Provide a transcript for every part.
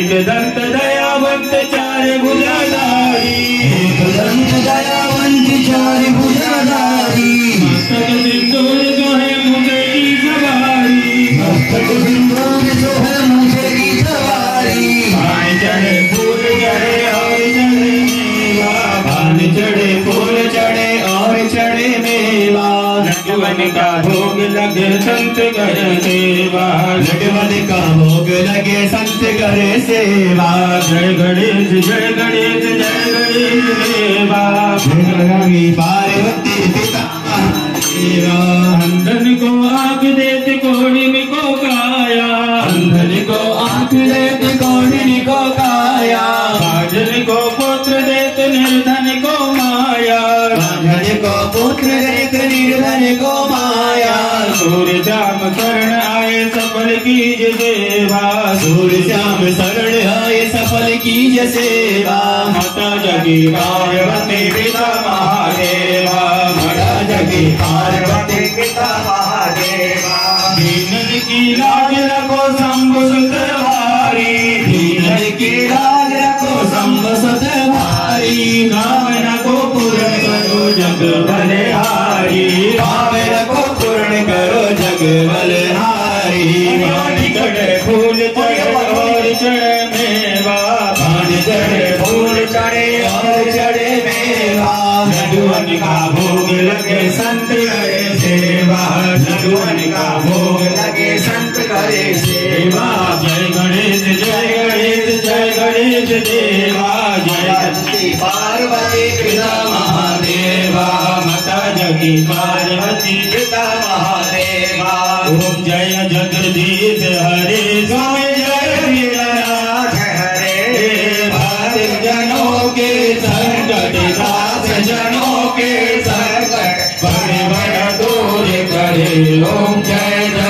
एक दंत दयावंत चार भुजाधारी। दंत दयावंत चार भुजाधारी। मस्तक सिंदूर जो है मुझे की सवारी। मस्तक सिंदूर जो है मुझे की सवारी। चढ़े फूल चढ़े और चढ़े मेवा चढ़े फूल चढ़े और चढ़े मेवा का भोग लगे संत कर नटवन का भोग लगे संत करे सेवा जय गणेश जय गणेश जय गणेश देवा। जय पार्वती पिता। हंदन को आप देते जगी पार्वती पिता महादेवा बड़ा जगी पार्वती पिता महादेवा। दीनन की लाज रखो सुतवारी दीनन की लाज रखो संभ कामना को भोग लगे संत करे सेवा नडुअन का भोग लगे संत करे सेवा जय गणेश जय गणेश जय गणेश देवा जय पार्वती पिता महादेवा। माता जगी पार्वती पिता महादेवा जय जगदीश हरे स्वामी। दूर करे ओम जय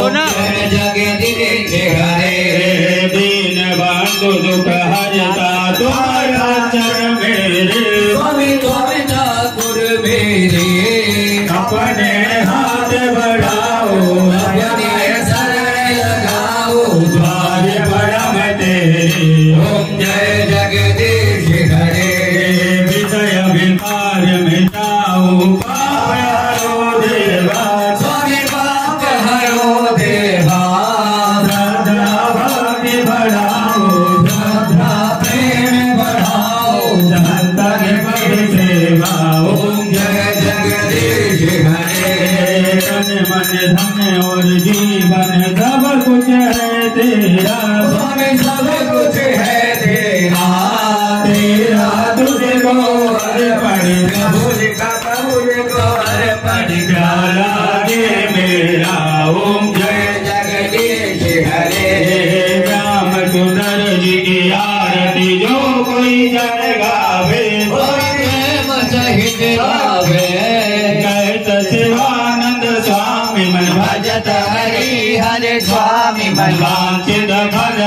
सुना। जगदीश हरे दीन बंधु दुख जन शिवानंद स्वामी मन भजत हरि हरे स्वामी मन वांछित भर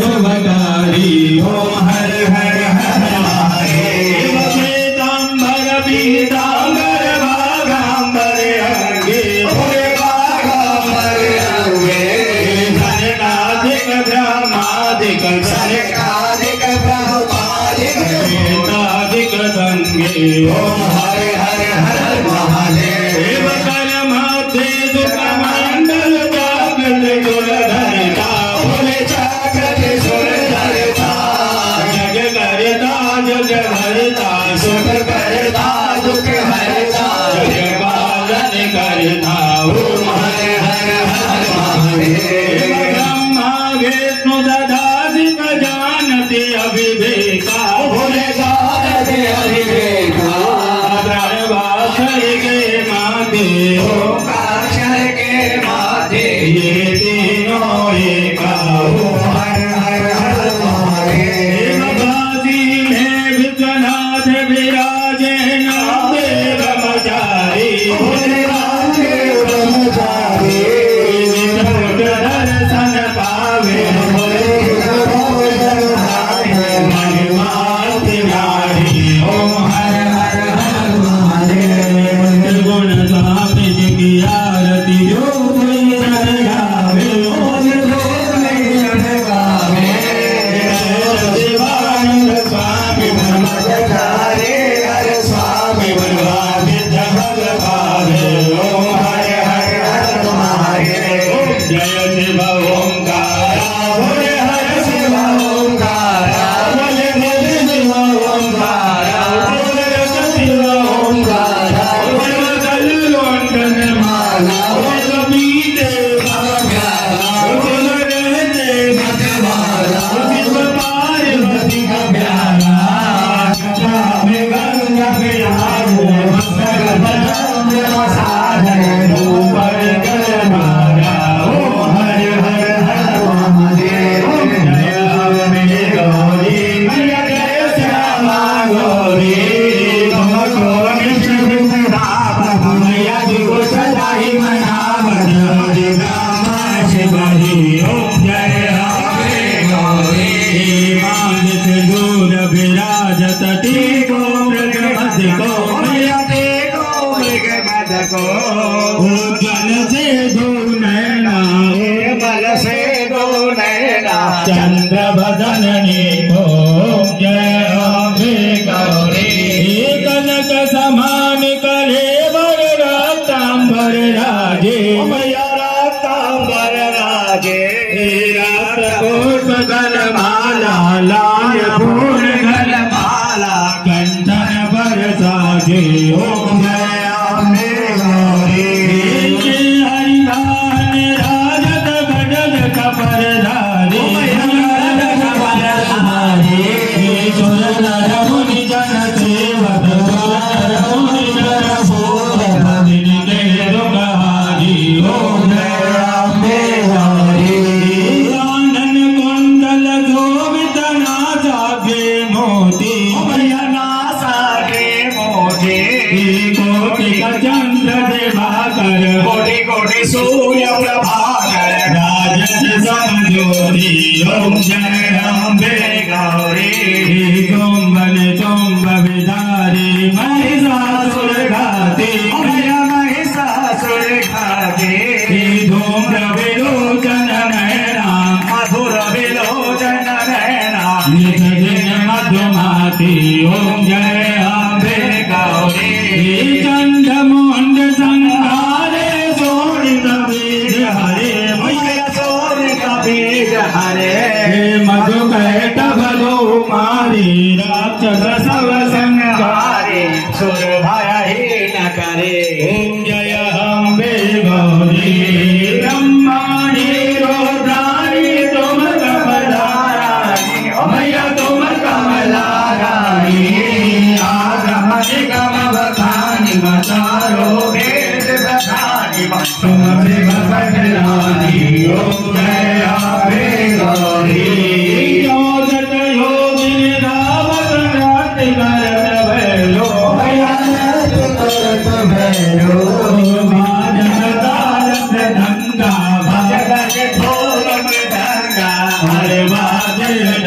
Jai my Jai Jai Jai Jai Yeah. जननी भोग्य गौरी। कनक समानिक अम्बे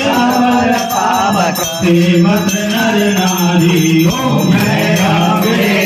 पावक श्रीमत नर नारी हो मैं अम्बे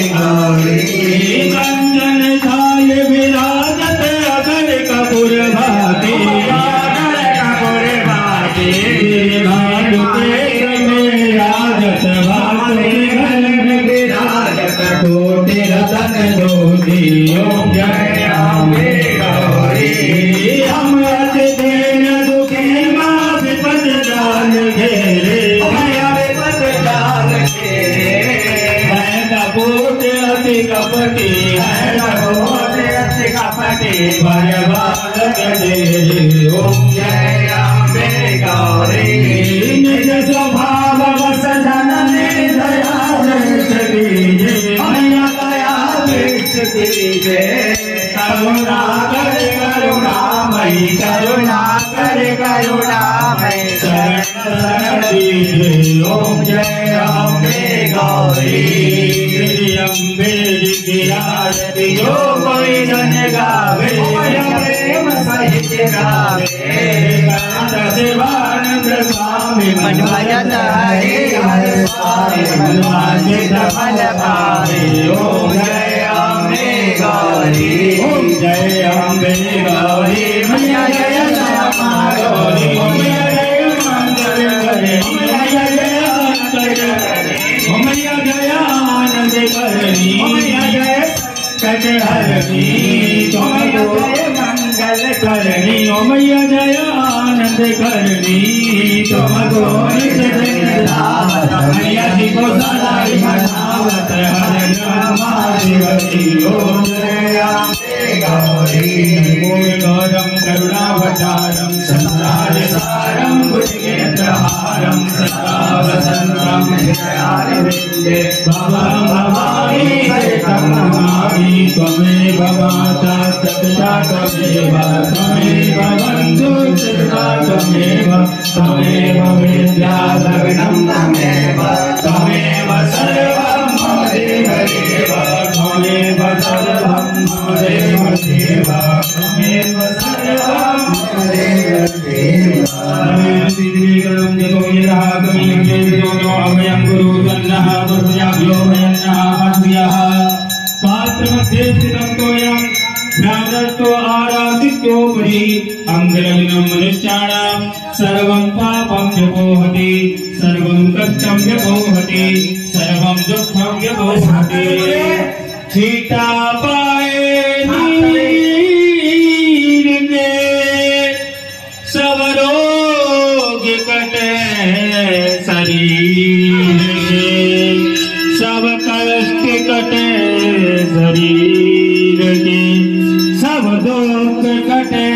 शरण दीजे ओम जय अम्बे गौरी अम्बे कोई जन गावे प्रेम सहित गावे शिवानंद स्वामी मन भजन हरे हरे स्वामी मनवांचित फल पावे जय अम्बे गौरी ओम जय अम्बे गौरी मैया जय आनंद करनी मैया गए संकट हरनी तुम मंगल करनी ओ मैया गया आनंद करनी तुम मैया जी को सदाई मनावत हर नामाधिपति ओम जय अम्बे करुणावतारम संसार सारम भुजगेन्द्रहारम सदा त्वमेव माता, सत्ता त्वमेव त्वमेव बन्धु चित्ता त्वमेव त्वमेव विद्या त्वमेव सर्वं देव देव त्वमेव सर्वं मम देव त्वमेव सर्वं व्यपोहति हम जब थम के दो छीटा पाए नीर के सबरोग कटे शरीर के सब कष्ट कटे शरीर के। सब दुख कटे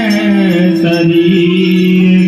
शरीर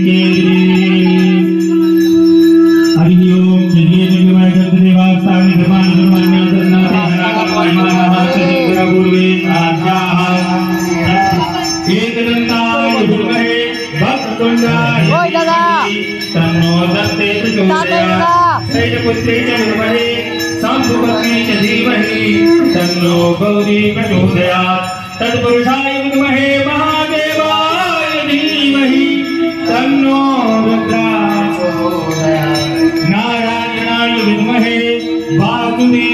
to me.